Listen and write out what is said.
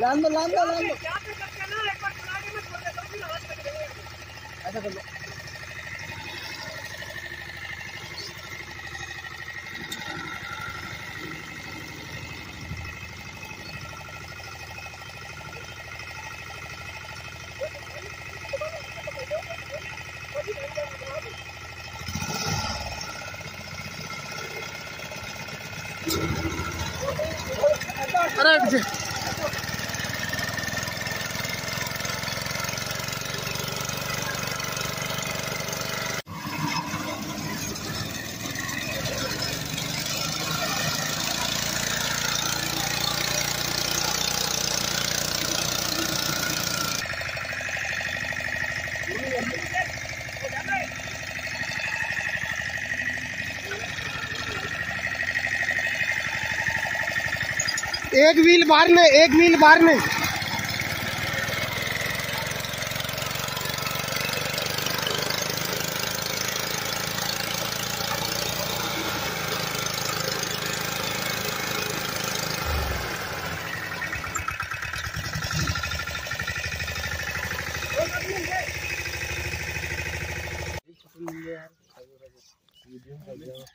लान दो लान दो लान दो ऐसा कर लो। अरे। एक व्हील बाहर ने एक व्हील बाहर 已经在家了。